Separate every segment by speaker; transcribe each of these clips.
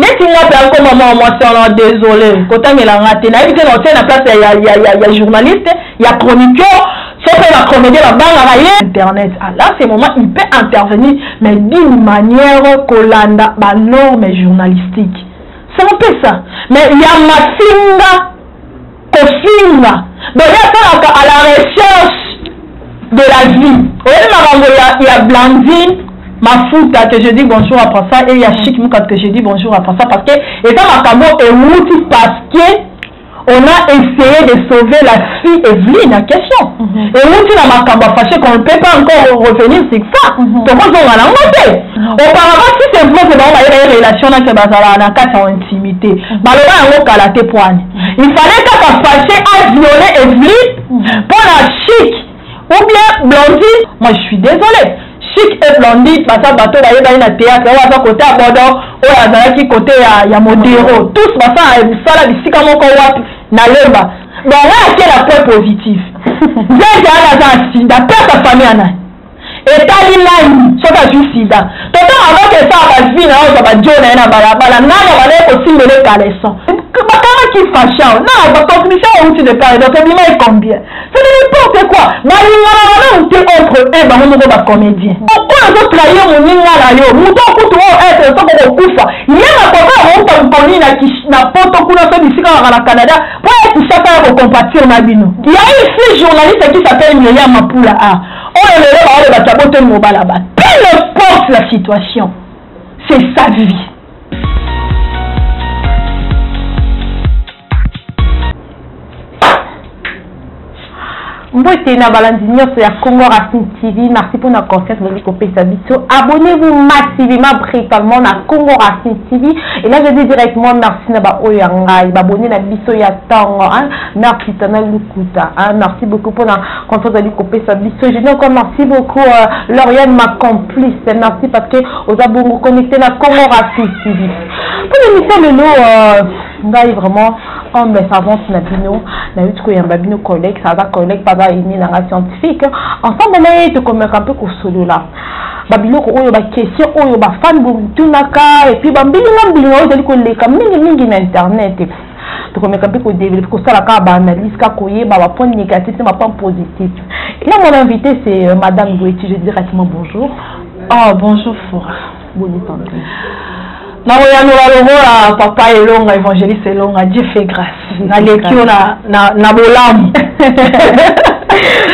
Speaker 1: neti nga mpe akoma mwa mwasi wana desole kotangela nga te nayebi te na otie na place ya, ya, ya, ya journaliste ya chroniqueur soki na comédien babangaka ye internet ah, là c'est moment il peut intervenir mais d'une manière kolanda banorme journalistique c'est un peu ça mais ya mafinga kofinga donc ye asalaka à la recherche de la vie oyebi makambo ya, ya blandine mafuta que je dis bonjour après ça et ya chic mukat que je dis bonjour après ça parce que eza makambo ewuti parce que on a essayé de sauver la fille Evelyne en question
Speaker 2: mm -hmm.
Speaker 1: ewuti na makambo afashe qu'on ne peut pas encore revenir sur ça
Speaker 2: mhm.
Speaker 1: tokozonga nango te mhm. auparavant si simplement ke bango bayeba ye relation nake bazalaka na kati ya intimité mhm. baloba yango kala te poani il fallait kaka fache a viole evely mpo na chic ou bien blondi moi je suis désolé chic et blondi baza bato bayebani na théâtre oyo aza kote ya bodo oyo azalaki kote ya, ya modero tous basala ya mosala bisika moko wapi na lemba bango akela point positif zeze ana aza asinda mpe asa famille ya nani Etali nani soki azwi sida? Toto avant que sa ba vie na yo za ba djo na ye na bala bala nani abandaki kosimbele caleçon? Bakanga ki fashion na ba transmission outi de part donc ebima e combien? C'est de n'importe quoi. Balingana na nanu te entre eux bango moko ba comedien. Pourquoi ozo trahir moninga na yo? Mutu okutu o être soki okokufa ye na papa ya mouta mukoni na na poto kuna soki bisika kaka na Canada po ya kisasa ya ko compatir na bino. Ya une fille journaliste qui s'appelle Myriam Mapula a Oyo lelo ba oyo bata bote mobala ba. Peu importe la situation, c'est sa vie.
Speaker 2: mbote na balandi nyonso ya congo racine tv merci mpo na confiance bolingi kopesa biso abonnez-vous massivement britalement na congo racine tv et là je dis directement merci na baoyo ya ngai babone na biso ya ntongo merci tana lukuta merci beaucoup mpo na François azali kopesa biso junior kwa merci beaucoup euh, Lauriane ma complice merci parce que oza bongo connecté na Congo Rafiki TV mpo na émission lelo euh, ngai vraiment homme savante na bino nayuti koyamba bino collègue aza collègue mpe aza imi na ngai scientifique ensemble na ye tokomeka mpe kosolola babiloko oyo baquestion oyo bafani botunaka epuis bambilinga mbilinga oyo ezali koleka mingimingi na internet tokomeka mpe kodevelope kosala kaka baanalyse kaka koyeba bapoint négatif na bapoint positif ina mon invité c'est euh, madame gueti je dis rapidement bonjour
Speaker 1: oh bonjour fora
Speaker 2: boni santé
Speaker 1: nakoyanola lokola papa elonga évangéliste elonga dieu fait grâce naleki yo na bolamu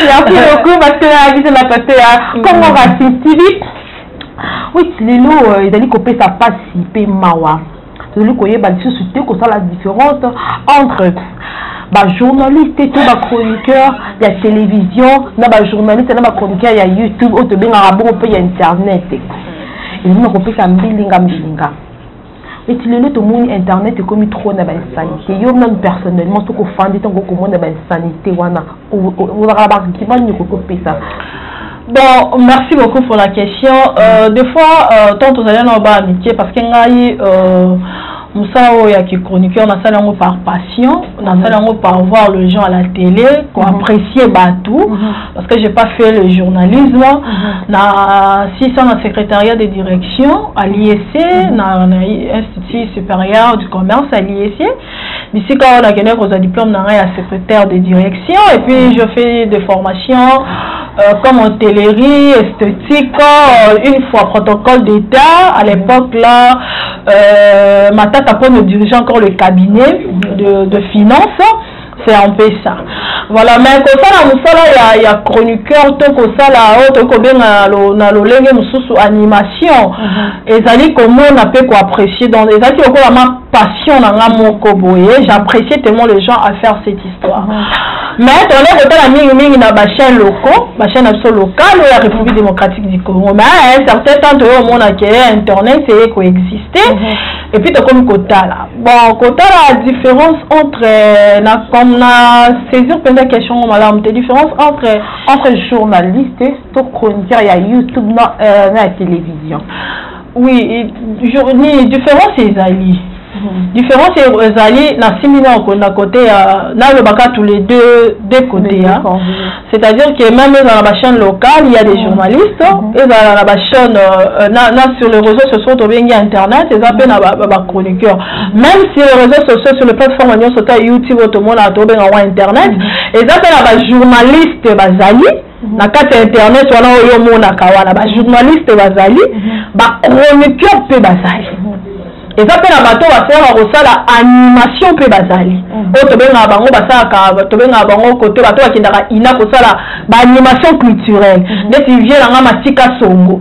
Speaker 2: merci beaucoup parce que nayaki te na kote ya congo mm. racine civique oui lelo euh, ezali kopesa mpasi mpe mawa tozali koyeba lisusu te kosala différence entre bajournaliste to bachroniqueur ya télévision na bajournaliste na bachroniqueur ya youtube oyo tobengaka bongo mpe ya internet ezali na kopesa mbilinga mbilinga eti lelo tomoni internet ekomi trop na bainsanité yo meme personnellement soki ofandi ntango okomona bainsanité wana ozalaka na baargument nini okoki kopesa
Speaker 1: Bon, merci beaucoup pour la question. Euh, des fois, euh, tant aux alliés, on va amitié parce que ngai, euh, mosala oyo ya kichroniqueur nasala yango par passion nasala yango par voir le gens à la télé koapprécie mhm. bato mhm. parce que j'ai pas fait le journalisme mhm. na 600 na secrétariat de direction à l'IEC na, na institut supérieur du commerce à l'IEC bisika oyo nakendaki kozwa diplôme na ngai ya secrétaire de direction et puis je fais des formations euh, comme hôtellerie esthétique euh, une fois protocole d'état à l'époque là euh, matata mpo ne dirigeait encore le cabinet de, de finance c'est un peu ça voilà mais kosala mosala ya, ya chroniqueur to kosala oyo toki kobenga na lolenge mosusu animation mm -hmm. ezali komona mpe koapprécie donc ezalaki lokola passion na nga moko boye j'apprécie tellement les gens à faire cette histoire mais tolai kotala mingi mingi na bachaine locaux bachaine na biso locale oyo ya république démocratique du congo mais à un certain temps toye omona ke internet eye koexiste et puis tokomi kotala bon kotala différence entre na comme na saisir mpenza question ngo malamu te différence entre
Speaker 2: entre journaliste to chroniqueur ya youtube na, euh, na ya télévision
Speaker 1: Oui, ni différence ezali. Mhm. Différence ezali na simi na okonda côté ya na le baka tous les deux deux côtés ya. Hein. C'est-à-dire que même dans la chaîne locale, il y a des mhm. journalistes mhm. et dans la chaîne euh, euh, na, na sur les réseaux sociaux to bengi internet, ils appellent na ba, ba chroniqueur. Même si les réseaux sociaux sur les plateformes nyoso ta YouTube to mona to benga internet, ils appellent na ba journalistes bazali na kati ya internet wana oyo omonaka wana bajournaliste bazali mhm. bachroniqueur mpe bazali mhm. eza mpe na bato basalaka kosala animation mpe bazali mhm. oyo tobengaka bango basalaka tobengaka bango kote bato bakendaka ina kosala baanimation culturelle neti vie na nga matika songo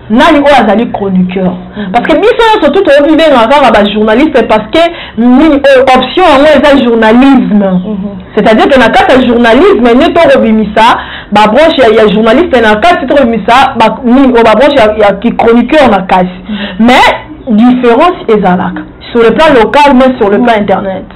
Speaker 1: nani oyo azali chroniqueur parce que biso nyonso tu toyoki bengaka kaka bajournaliste parce que nini oyo euh, option yango eza journalisme mhm. c'est-à-dire que na kati ya journalisme nde tokobimisa babranche ya, ya journaliste na kati tokobimisa nini oyo oh, babranche ya, ya kichroniqueur na kasi mhm. mais différence ezalaka sur le plan local mais sur le plan internet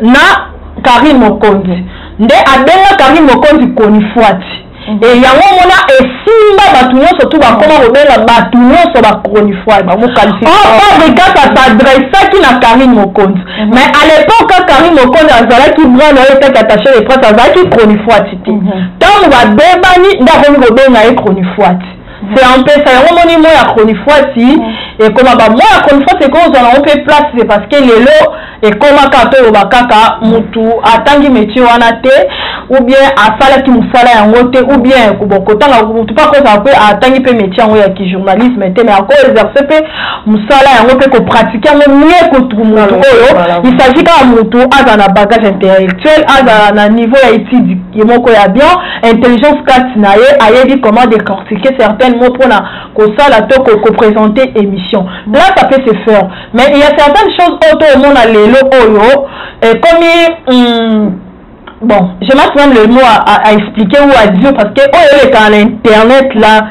Speaker 2: na
Speaker 1: Carine Mokonzi nde abenga Carine Mokonzi chronifuati mhm. et yango omona esimba bato nyonso tu bakoma mhm. kobenga bato nyonso bachronifuati oh, fabrigas asadressaki na Carine Mokonzi mhm. mais à l'époque Carine Mokonzi azalaki bras na ye etaki attaché de presse azalaki chronifuati te ntango babebani nde akomi kobenga ye chronifuati c'est un peu ça yango omoni moi ya chronifuati mm. ekoma ba moi ya chronifuati ekozwa nango mpe place te parce que lelo ekoma kaka toloba kaka mutu atangi métier wana te ou bien asalaki mosala yango te ou bien kotanga mutu mpe akozala mpe atangi mpe métier yango ya kijournalisme te mais ako exerce mpe mosala yango mpe kopratike yango mie kutu mutu oyo il s'agit kaka mutu azala na bagage intellectuel azala na niveau ya étude ye moko ya bien intelligence kati na ye ayebi comment decortiquer certaines mots pona kosala to ko ko presenter emission Blaise a peut se faire mais il ya certaines choses oyo to omona lelo oyo ekomi hum, bon je manque même le mot à, à expliquer ou à dire parce que oyo elekana na internet là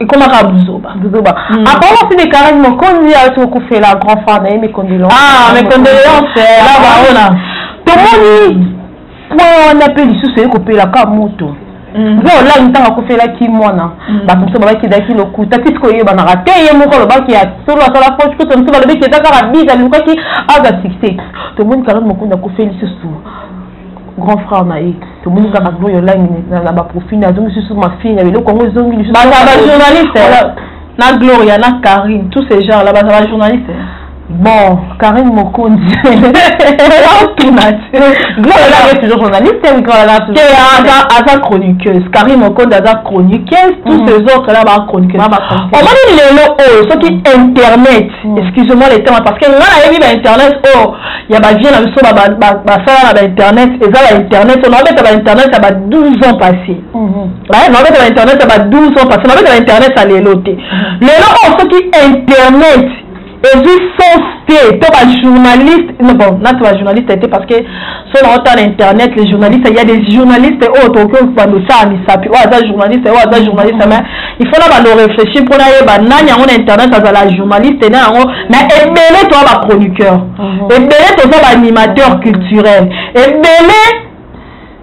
Speaker 1: ekomaka buzoba
Speaker 2: buzoba mm. apart aussi de carine mokonzi awuti kokufela grand frère na ye mikondelance
Speaker 1: ah mikondelance eh, là baona
Speaker 2: tomoni Point wana pe lisusu eye kopela ka moto. Mm. Yo olangi ntango akufelaki mwana mm. bato mosusu balobaki ezalaki lokuta ti sikoyo eyebanaka te ye moko alobaki ya solo asala poche kutu mosusu balobaki eza kaka biza alukaki aza succès tomoni kalonde mokonzi akufeli lisusu grand frère na ye tomoni mm. kaka gloyo olangi na baprofine azongi lisusu mafine ya biloko yango ezongi lisusu
Speaker 1: bajournaliste na gloria na carine tous ces gens là baza
Speaker 2: ba journaliste hein? bon carine mokonzi
Speaker 1: aza chroniqueuse carine mokonzi aza chroniqueuse tous mm. ces autres là ba chroniqueuse omoni lelo oyo oh, soki mm. internet mm. excuse moi le terme parce que nga nayebi ba internet oyo oh, ya bavie na biso basala na ba internet eza ba internet oyo nabeta ba internet ya ba 12 ans passé baye babeta na internet ya ba 12 ans parce babeta na internet ya lelo te lelo oyo soki internet ezwi sens te to bajournaliste bon nati bajournaliste te parce que so na ota na internet les journalistes il y a des journalistes oyo tokoki okobanda osala misapi oyo aza journaliste oyo aza journaliste mais il faut na bando réfléchir mpo nayeba nani yango na internet azala journaliste na yango mais ebele toza bachroniqueur mhm. ebele toza baanimateur culturel ebele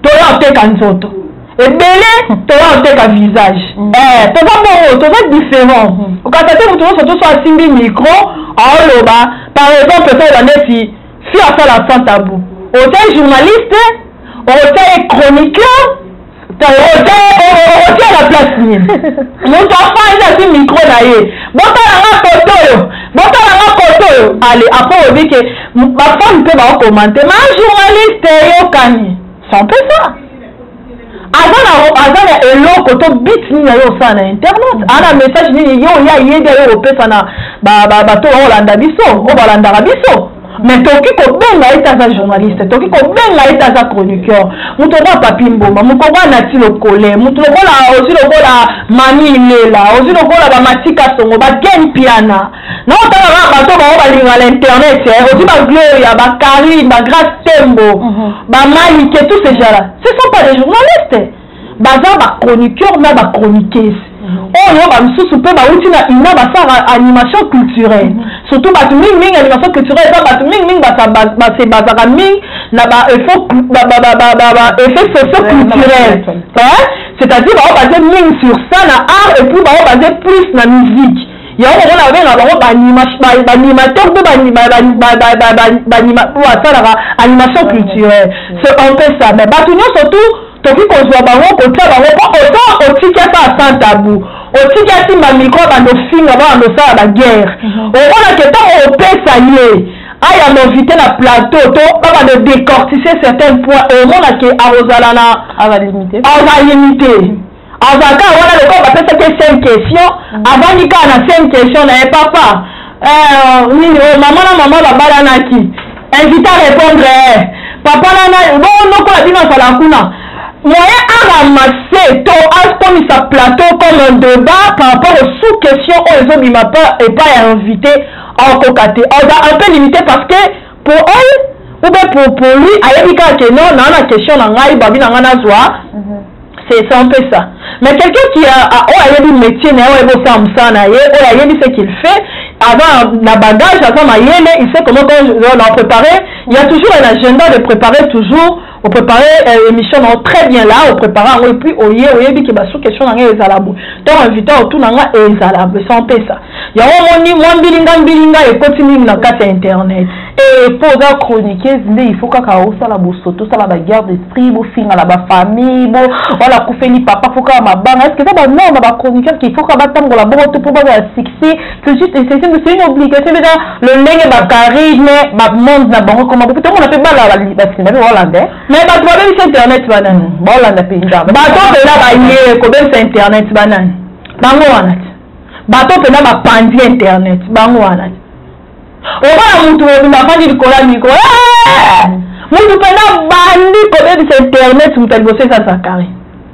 Speaker 1: toya oteka nzoto ebele toya oteka visage mm. eh, toza bongo toza différent mm. okata te moto nyonso toso asimbi micro aoloba par exemple esalela neti fi asala sans tabou otia journaliste okotia ye chroniqueur okotia na place nini moto afandi ati micro na ye botala nga koto oyo botala nga koto oyo ale apres obike Ba fans pe bao commente ma journaliste eyokani c'est un peu ça aza na aza na eloko to bit nini ayo osala na internet mm. ana message nini yo oye ayebi ayo opesa na bato oyo olanda biso oyo balandaka biso mais tokoki kobenga ye te aza journaliste tokoki kobenga ye te aza chroniqueur moto lokola papi mboma mokongo ya nati lokole moto lokola ozwi lokola mami ilela ozwi lokola bamatika songo baken piana Nao tala ba bato bao balinga na internet eh ozwi ba gloria ba carine ba grace tembo mhm. ba malike tous ces gens là ce sont pas des journalistes baza ba chroniqueur na ba chroniqueuse mhm. oyo oh, bamisusu mpe bauti na ina basala animation culturelle mhm. surtout bato mingi mingi animation culturelle eza bato mingi mingi base bazaka mingi na ba effet socio culturel c'est-à-dire bao base mingi sur ça na art et puis bao base plus na musique yango komona babengaka bango baanimateur mpe basalaka animation culturelle ce un peu ça mais bato nyonso tout toki kozwa bango kotia bango mpo oto otiki ata asan tabou otiki asimba mikro bando finga babando osala baguerre omona ke ntango opesa ye aya movite na plateau to babando décortice certains points omona ke akozala na aza limite Avocat wana lokola bapesaki ye cinq question avandi kaka na cinq question na ye papa euh, nini oyo oh, mama na mama babalanaki invite a répondre eh, papa nana bongo nokola bino azala kuna moyen a ramasser to akomisa plateau comme un débat par rapport aux sous question oyo ezobima epai ya invité akoka te aza un peu limité parce que Pour elle ou bien pour, pour lui ayebi kaka que non naa na question na ngai babi na ngai nazwa mhm. c'est ça un peu ça mais quelqu'un qui a, a oyo ayebi métier na ye oyo ayebi osala mosala na ye oyo ayebi ce qu'il fait avant na bagage aza mayele il sait comment on a préparé il y a toujours un agenda de préparer toujours O preparer euh, emission na yo très bien là, o preparer yango et puis oye oyebi ke ba sous question na ngai ezala bo. Tant invité otuna nga ezala bo sans pesa. Yango omoni mwa mbilinga mbilinga ekoti mingi na kati ya internet.
Speaker 2: Et mpo oza chroniqueuse nde il faut kaka osala bosoto osala ba guerre d'esprit bofinga na ba famille bo wana akufeli papa fo kaka mabanga est ce que eza banorme ba chroniqueur qu'il faut kaka batambola bongo to mpo bazala succès c'est juste c'est une, c'est une obligation déjà lolenge ba charisme ba monde na bango koma bokuta mona pe bala ba basina pe hollandais hein.
Speaker 1: mais bato babebisa internet bana
Speaker 2: mm. ba holanda pe nda
Speaker 1: bato mpena baye kobebisa internet bana bango wana ti bato mpena bapanzi internet bango wana ti omona motu mobimba afandi likolo ya mikro motu mpena bandi kobebisa internet moto ya liboso eza zakari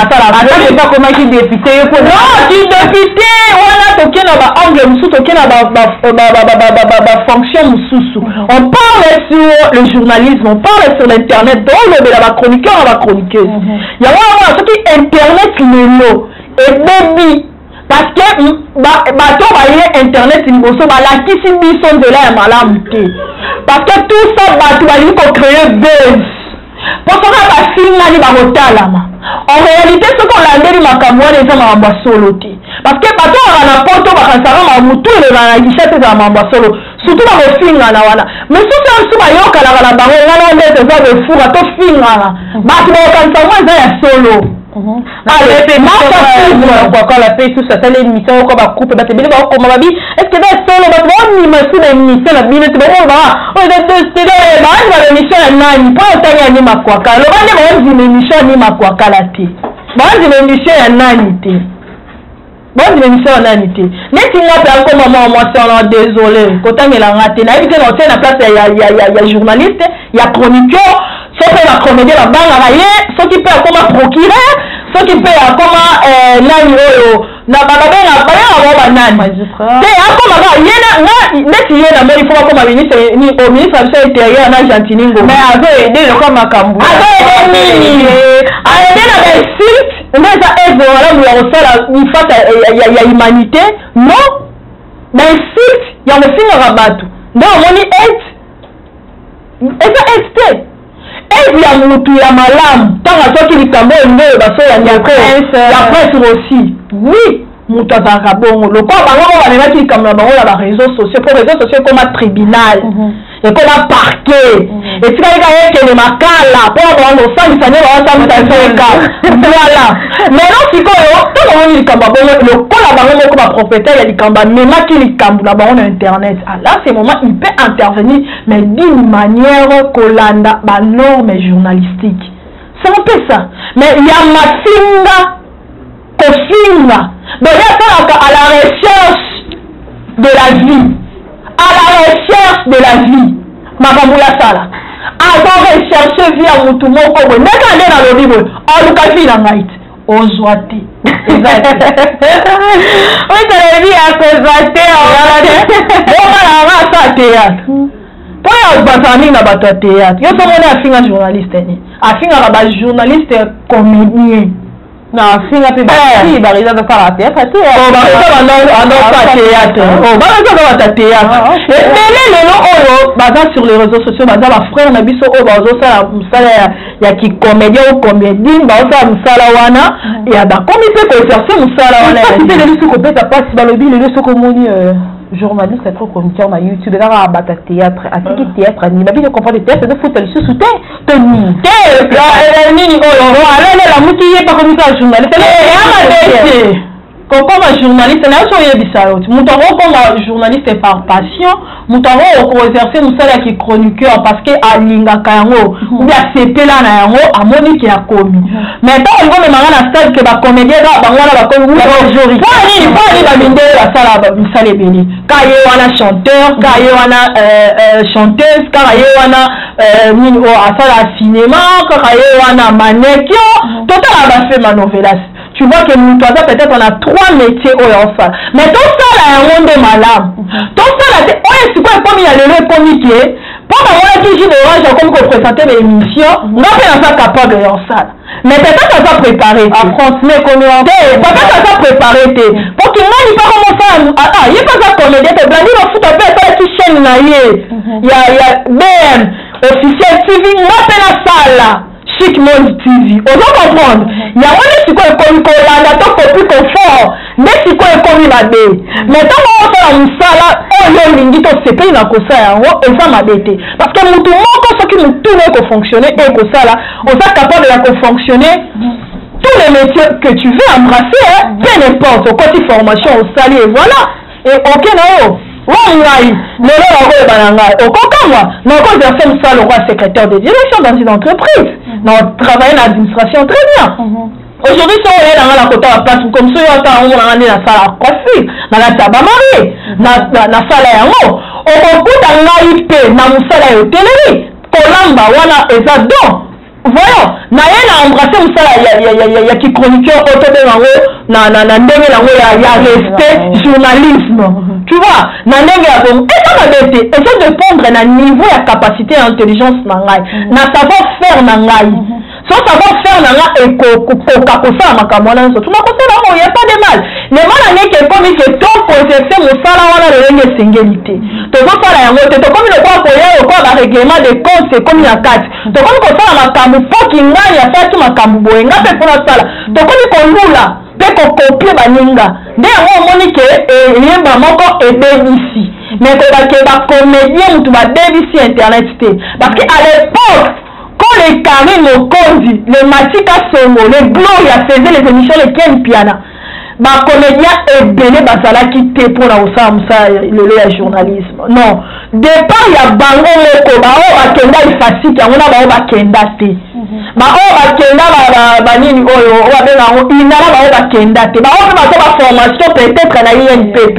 Speaker 1: asala ata leta akomaki
Speaker 2: depute ye ko non ki
Speaker 1: depute wana toke na ba angle mosusu toke na ba fonction mosusu on parle sur le journalisme on parle sur l'internet toolobela ba chroniqueur na ba chroniqueuse yango yango soki internet lelo ebebi parce que bato baye internet liboso balakisi biso nzela ya malamu te parce que tout ça bato balingi kocreye base mpo soki bafingani bakotalama en réalité soki olandeli makambo wana eza makambo ya solo te parce que bato baka na poto bakanisaka makambo motu eleka na gisha te ezala makambo ya solo surtout bakofingana wana mosusu ya mosusu bayokanaka na bango ngana ndete eza kofura tofingana bato bakokanisa yango eza ya solo
Speaker 2: mhm. kokola mpe susu asali émission yoko bakupe bato ebele bakokoma babi estce eza solo bato baomima su na émission na bino te bakoba oyo eza tosida baandi ba émission ya nani mpo otangi ya nima kwakala loba nde baondima émission ya nima kwakala te
Speaker 1: baondima émission ya nani te Bondima emission ya nani te. Neti nga pe akoma mama mwasi wana desole kotangela nga te. Nayebi te na otie na place ya ya ya ya, ya journaliste, ya chroniqueur, so pe ba comedien babangaka ye, soki pe akoma procureur, soki pe akoma eh, nani oyo na babenga babenga bango banani Magistrat. te akoma kaka ye na nga neti ye namoni fo bakoma ministre ni o ministre ya biso ya interieur na gentini ngoma
Speaker 2: mais azo aide lokola makambo
Speaker 1: azoyede nini aide na bainsulte Vraiment eza œuvre malamu ya kosala en face ya, ya humanité non ba insulte ya kofingaka bato nde omoni aide eza aide te aide ya motu ya malamu ntango azwaki likambo oyo nde oyo basoya ndeko ya prince rosi oui moto azalaka bongo lokola bango moko bamemaki likambo na bango na bareseau sociaux mpo reseau sociaux ekoma tribunal mhm. ekoma parquet mhm. etikali kaka ekende makala mpo na bango kosambisa nde baosambisa nseka voilà lelo sikoyo mpo namoni likambo ya bongo lokola bango moko bapropriétaire ya likambo amemaki likambo na bango na internet ala ce moment il peut intervenir mais d'une manière kolanda banorme journalistique c'est un peu ça mais ya mafinga kofinga donc ye asalaka à la recherche de la vie à la recherche de la vie makambo ye asala azo recherche vie ya mutu moko boye ndenge ande nalobi boye oluka vie na ngai te ozwa te
Speaker 2: ozalabi akozwa te
Speaker 1: obalanga asa teyatre mpo ya bazala mingi na bato ya teyatre yo somoni afinga journaliste nini afingaka bajournaliste comédien
Speaker 2: na finga pe ba si ba reza da para te
Speaker 1: après tout oh ba reza ba non en non pas théâtre oh ba reza ba ta théâtre et télé le nom oyo baza sur les réseaux sociaux baza ba frère na biso oyo bazo sala musala ya ya ki comédien ou comédien bazo sala musala wana ya ba komi pe ko exercer musala wana
Speaker 2: ya télé le soko beta passe ba lobi le soko moni euh journaliste atoko komitia na youtube kaka abata théâtre atiki théâtre anima bino comprendre théâtre ezofuta lisusu te
Speaker 1: te nini oyo
Speaker 2: aloni elamuki ye mpe akomi kaka journaliste
Speaker 1: eh, kokoma journaliste nayo so oyebisa yo ti moto yango okoma journaliste par passion moto yango okoexerce mosala ya kichroniqueur parce que alingaka yango mhm. obi asepela na yango amoni ke akomi mhm. mais ntango olingi omemanga na stade ke bacomédien kaka bango wana bakomi nini mpo ani bamindele basala misala ebele kaka ye wana chanteur kaka ye wana euh, euh, chanteuse kaka ye wana Euh, nini oyo oh, asala cinema kaka ye wana manekio mm. totalaka bafilme ya novelas tu vois ke moto aza peut-être na trois métier oyo aosala mais tosala yango nde malamu mm-hmm. tosala te oyo sikoyo ekomi ya lelo ekomi ke mpo bamonaki jus d'orange akomi kopresente na émission mm-hmm. nga mpe naza capable ya osala Mais papa kaza prepare te.
Speaker 2: Ah franchement ekomi wa.
Speaker 1: Te papa kaza prepare te. Po kingani pa komo fa ah ah ye kaza comedien te Blandy Mafuta pe asala ki chaîne na ye mhm. ya ya BM officiel TV nga pe na sala Chic Monde TV. Ozo comprendre? Mhm. Yango nde sikoyo ekomi kolanda to kopi confort. nde sikoyo ekomi mabe me ntango osala mosala oyo olingi to osepeli na kosala yango eza mabe te parce que motu moko soki motuna ekofonctionne ekosala oza capable ya kofonctionne tous les métiers que tu veux embrasser hein, peu n'importe okoti formation osali et voilà et ok na yo wa ngai lelo nakoyeba na ngai okokamwa nakoverse mosala lokola secrétaire de direction dans une entreprise na travaille na administration très bien mm -hmm. Aujourd'hui soki oye na nga na kota ba place comme soki ata yango monanga nde nasala coiffure na kati ya bamarie nasala yango okokuta ngai mpe na mosala ya oteleli kolamba wana eza don voyons naye na embrasse mosala ya kichroniqueur oyo tobenga yango na ndenge na yango ya respect journalisme tu vois na ndenge ya bongo eza mabe te eza dépendre na niveau ya capacité ya intelligence na ngai na savoir faire na ngai Sans savoir faire na nga ekokoka kosala makambo wana nyonso. Tunakosala yango, il n'y a pas de mal. Le mal en est que ekomi que to projecter mosala wana lolenge esengeli te. Tozosala yango te, tokomi lokola koya lokola ba règlement de compte ekomi na kati. Tokomi kosala makambo mpo kingani asalaki makambo boye, nga mpe mpo nasala. Tokomi kolula mpe kokopie baninga. Nde yango omoni ke eyemba moko ebebisi. Mais koyeba ke ba comediens motu babebisi internet te. Parce que à l'époque, Kole Carine Mokonzi, le Mathy Kasongo, le Gloria faisait les emissions le Ken Mpiana ba comediens ebele bazalaki te mpo na kosala mosala lelo ya journalisme non depart ya bango moko baoyo bakenda ifasike yango na baoyo bakenda te baoyo bakenda banini oyo oyo babenga yango inala baoyo bakenda te baoyo mpe baza baformation peut-être na inpp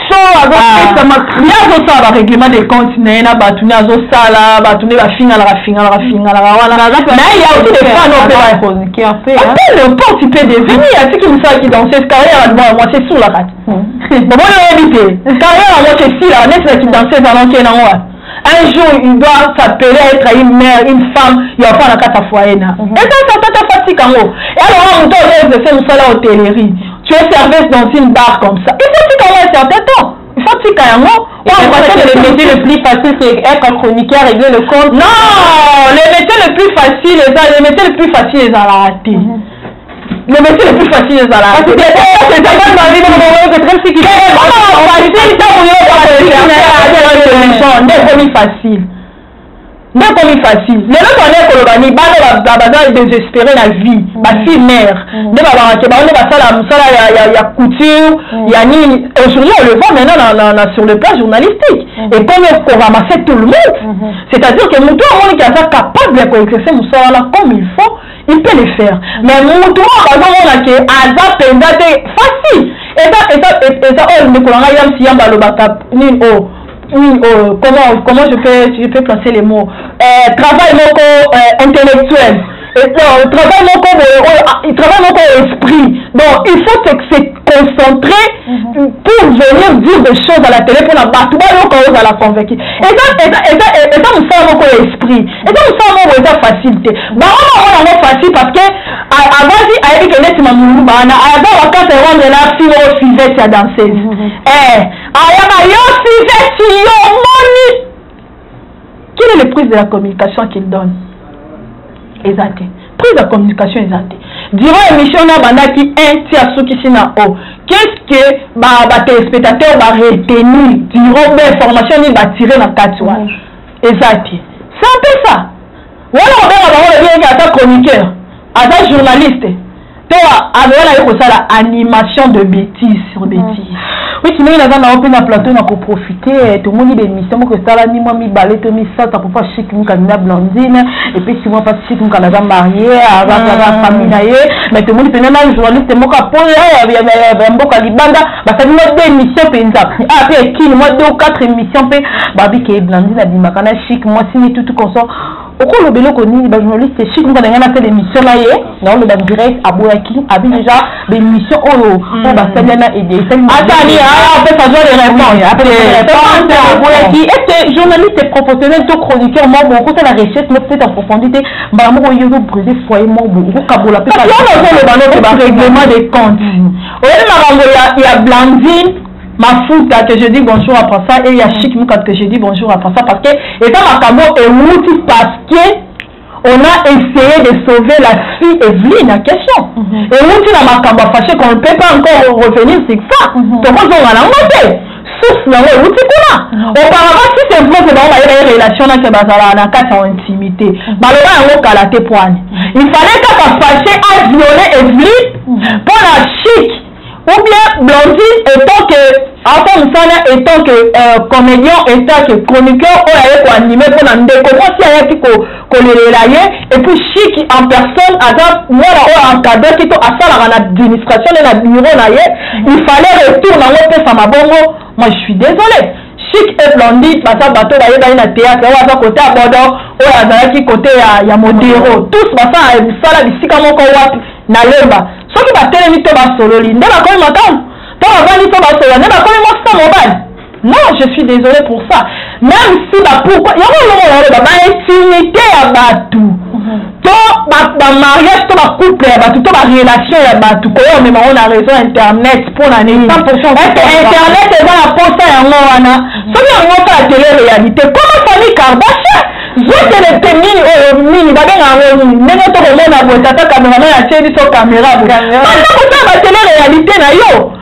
Speaker 1: so azopesa ah. ye azosala barèglement de compte na ye na bato nde azosala bato nde bafingalaka fingalaka fingalaka wana naye ya aussi des fans ope n'importe pe devini atiki mosala ki danseuse carrière ya libon ya mwasi esulaka te omoni oyebi te carrière ya mwasi esilaka neti na ki danseuse wana okei nango wapi un jour il doit s'appeler à être une mère une femme ya kofana kata foyer na mhm. eza satata fatika yango elonga moto ozo exerce mosala hotellerie tu es service dans une bar comme ça il faut tika yango un certain temps il faut tika yango
Speaker 2: le métier le plus facile c'est être un chroniqueur régler le compte
Speaker 1: non le métier le plus facile eza le métier le plus facile ezalaka te mhm. Le métier le plus facile est à la Parce que c'est pas le mari, mais on peut très si qui fait. On va facile, ça vous l'avez pas fait. On est comme facile. nde ekomi facile lelo twana ekoloba ni bana baza desespere na vie mm. basi mare mm. nde babakake bango nde basala mosala ya couture mm. ya nini aujourd'hui on le voit maintenant sur le plan journalistique ekomi okoramase tout le monde mm-hmm. c'est à dire que moto amoniki aza capable ya koexerce mosala wana comme il faut il peut le faire mais mutu oyo bazomona ke aza mpenza te facile eza eza eza oyo oh, ndeko na ngai yamsi yamba alobaka nini o oh, nini o oh, comment comment je peux je peux placer les mots euh, travail moko euh, intellectuel euh, travail moko boye oyo ah, travail moko esprit donc il faut que c'est concentré mhm. pour venir dire des choses à la télé mpona bato bayoka ozala convaincu eza mosala moko ya esprit eza mosala moko boye eza facile te bango bango nango facile parce que avandi ayebi ke neti mamululu baana aza wakasa ya wambe na fi moko sivete ya danseuse eh ayaka yo sivete yo omoni quelle est le prise de la communication qu'il donne eza te prise de communication eza te durant émission na bandaki un ti asukisi na o qu'est-ce que ba ba téléspectateurs ba retenir durant ba information ni ba tirer na kati wana Eza bien sa mpe sa wana kobenga bango lobi eke aza chroniqueur aza journaliste to aloyala ye kosala animation de betise sur betise mm.
Speaker 2: Oui, tu n'as pas open na plateau na ko profiter. Tout le monde est mission que ça là ni moi mi balé to mi ça ta papa chic nous kanina blandine et puis tu moi pas chic nous kanada marié avec la famille naie mais tout le monde peut même un journaliste moi ka pole ya ya ya mboka libanda basali mwa deux émission mpenza ah mpe ya kini mwa deux ou quatre émission mpe babi ke blandine abimaka na chic mwasi ne tutu consort okoloba eloko nini bajournaliste chic moko ndenge nasala émission na ye naoloba direct aboyaki abi déjà baémission oyo oyo basali na
Speaker 1: edeatali apesa zwa de
Speaker 2: réponseaboyaki est ce que journaliste professionnel to chroniqueur moko okosala recherche moko peut-être approfondi te mbala moko oyoki obrise foyer moko okokabola mpe
Speaker 1: règlement de compte Oyebi makambo ya, ya Blandine mafuta que je dis bonjour après ça et ya chic mukat que je dis bonjour après ça parce que eza makambo ewuti parce que on a essayé de sauver la fille Evelyne en question ewuti na makambo ya fache qu'on ne peut pas encore revenir sur ça tokozonga nango te source na yango euti kuna auparavant si c'est vrai que bango bayebaki relation na ke bazalaka na kati ya intimité baloba yango kala te poani il fallait kaka fache a viole evlin mpo na chic ou bien blondine etant que afa mosala etant que euh, comédien etant que chroniqueur oyo aye koanime mpo na ndeko mwasi ayaki ko kolelela ye epuis shiki en personne aza mwana oyo encadraki to asalaka na administration ne na bureau na ye il fallait retour nango epesama bongo moi je suis désolé chic et blondie baza bato bayebani na théâtre oyo aza kote ya bodo oyo azalaki kote ya, ya modero tous basala misala bisika moko wapi na lemba soki batelemi to basololi nde bakomi makambo to bavandi to basolola nde bakomi mwasi to mobali Non je suis desolee pour ça meme si ba pourquoi yango eloko naloba ba intimité ya bato mhm. to bamariage to bacouple ya bato to barelation ya bato koya omema yango na réseau internet mpona nini internet eza na mposa yango wana mhm. soki yango kaka tele réalité koma famille kardashian zotelete nini oyo nini babenga yango nini ndenge tokomona boye tata kamerama ya tie biso kamera boye aa kosala batele réalité na yo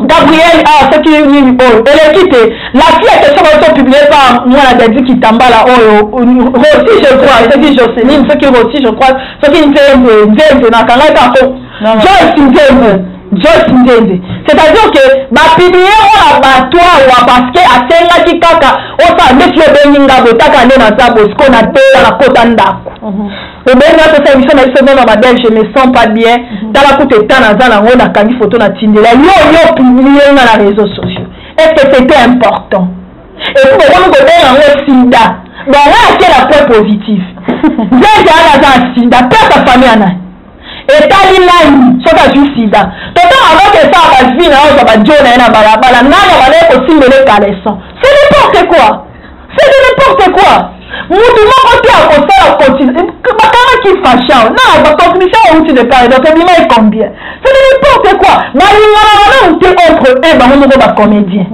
Speaker 1: Gabrielle ah soki nini oyo eleki te la fille ya question bazo to publier par mwana daddy kitambala oyo Rossy je crois soki Jocelyn soki Rossy je crois soki nzembe nzembe na kanga ka ko Joyce nzembe Joyce nzembe c'est-à-dire que ba publier mwana bato awa parce que asengaki kaka osala ndeti yo bengi nga botaka nde na zabo siko na teya na kota ndako Obengi nga pesa emission na biso non na Babel je me sens pas bien tala kutu etat naza na ngo nakangi photo na tindela yo yo publie nga na reseaux sociaux est-ce que c'était important et puis bokomi kobenga ngo sida bon nga ake na point positif nzenze ana aza na sida mpe sa famille ana etali nani soki azwi sida toto akoki esala bazwi na yo ozwa badio na ye na balabala nani abandaki kosimbele caleson c'est n'importe quoi C'est de n'importe quoi. Mutu moko te akosala continue. Bakanga ki fashao. Na ba transmission ya uti de part donc ebima e combien. C'est de n'importe quoi. Balingana na même te entre eux bango moko ba comédien.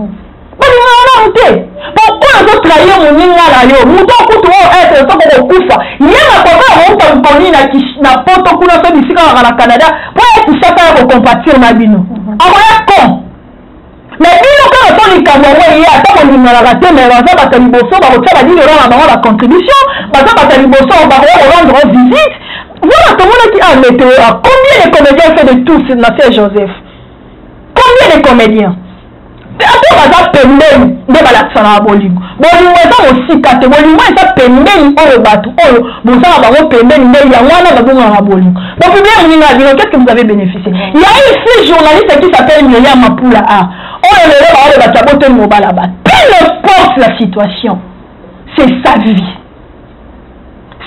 Speaker 1: Balingana na même te. Pourquoi ozo trahir moninga na yo? Mutu akutu o être soko kokufa. Ye na papa ya mouta mukoni na na poto kuna so bisika na Canada. Pour être chacun ya ko compatir na bino. Akoya con. Mais bino kaka to likambo yango eye ata kolinganaka te mais baza bato ya liboso bakotya badini olanga bango ba contribution baza bato ya liboso bakoya korendre o visite voilà tomonaki a meteo a combien de comédien fait de tous na siège joseph combien de comédien ata baza pembeni nde balakisanaka bolingo bolingo eza mosika te bolingo eza pembeni oyo bato oyo bozanga bango pembeni nde yango wana babongaka bolingo Bon publier moninga ya bino, qu'est-ce que vous avez bénéficié? Il y a une fille journaliste qui s'appelle Myriam Mapula A. Oyo lelo baoyo bato ya botoni mobala ba. Peu importe la situation, c'est sa vie.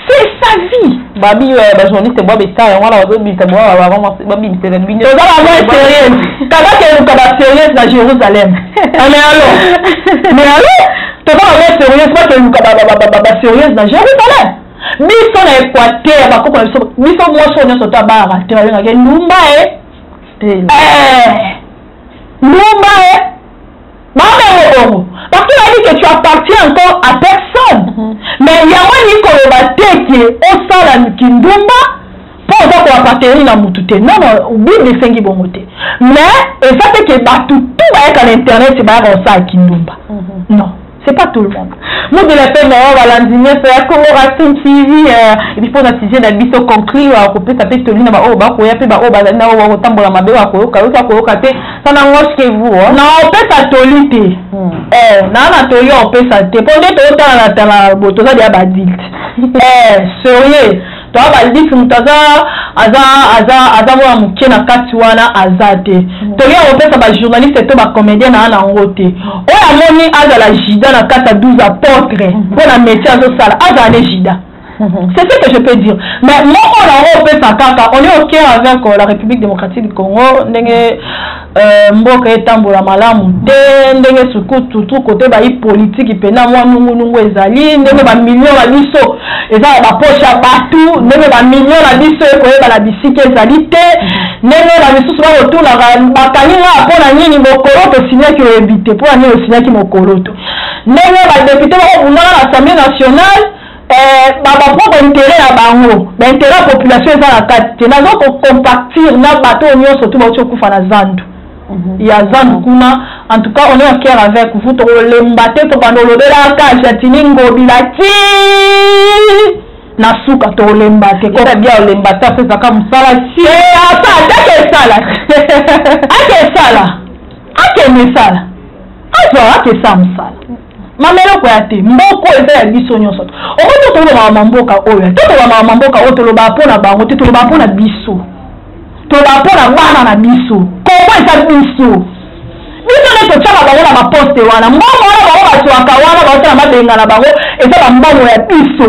Speaker 1: C'est sa vie.
Speaker 2: Babi yo ya ba journaliste bwa beta yango wana bazobimisa bwa ba ba ba bimisa na bino.
Speaker 1: Toza ba moins sérieuse. Kaka ke luka ba sérieuse na Jérusalem. Ah mais allô. Mais allô. Toza ba moins sérieuse pas ke luka ba ba ba ba sérieuse na Jérusalem. biso na equateur bakoko na biso biso mwasi oyo nyonso ta bara te babengaka ye lumba e lumba e babengo bongo parce que bayebi que tu appartiens encore à personne mhm. mais yango elingi koloba te ke osala kindumba po oza ko appartenir na mutu te non non bible esengi bongo te mais eza te ke batu tout bayaka na internet bayaka kosala kindumba mm -hmm. non c'est pas tout le monde
Speaker 2: modela mpe nayo balandi nyonso ya congo racin tv epi mpo na sujet na biso conclure akopesa mpe toli na baoyo bakoya mpe baoyo bazali na oyo bakotambola mabe bakoyoka yoki akoyoka te sa na ngoche ke vous
Speaker 1: na opesa toli te naa na toli opesa te mpo nde toyotalana tala bo toza deya badilte serieux Toa ba liki moto aza aza aza aza mwana moke na kati wana aza te mm. tolia kopesa bajournaliste to bacomédien na ana yango te oyo amoni azala jida na kati ya 12 apotre mm-hmm. mpo na métier azosala azala ne jida mm-hmm. C'est ce que je peux dire. Mais mon on a fait ça, on est au cœur avec euh, la République démocratique du Congo. Euh, mboka etambola malamu te ndenge sukutu tu kote bayi politiki mpena mwa nungunungu ezali ndenge bamilio na biso eza na baposhe ya batu ndenge bamilio na biso ekoyeba na bisika ezali te ndenge bamisusu bakotunaka bakangi ngaa mpo na nini mokoloto osinyaki oyebi te mpo na nini osinyaki mokoloto ndenge badepute bakobundaka na assemblée nationale Eh, ba ba propre intérêt ya bango, ba intérêt ya population eza na kati te. Nazo ko compactir na bato oyo nyonso tu bauti okufa na zandu. Mhm. ya zandu mhm. kuna en tout cas on est en cœur avec vous tokolemba te tobanda olobelaka jatini ngobila ti na suka tolemba te
Speaker 2: kobia olemba te apesaka mosala
Speaker 1: ti ata atake esala ake esala akende esala azwa ake esala mosala mama eloko ya te mboka oyo eza ya biso nyonso omoni oyo tolobaka mamboka oyo te tolobaka mamboka oyo tolobaka mpo na bango te tolobaka mpo na biso tolobaka mpo na bana na biso kongo eza biso biso nde totyaka bango na baposte wana mbongo wana bango bazwaka wana baotala mabenga na bango eza bambongo ya biso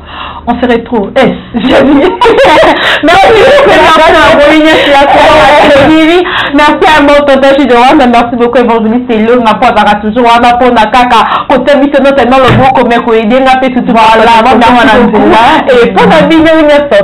Speaker 1: on se retrouve. Eh, j'ai dit. merci merci à mon tontachi de Rwanda
Speaker 2: merci beaucoup évangéliste elonga mpo azalaka toujours wana mpo na kaka kotia biso notellement loboko me koyedenga mpe tutu mpo na bino nyonso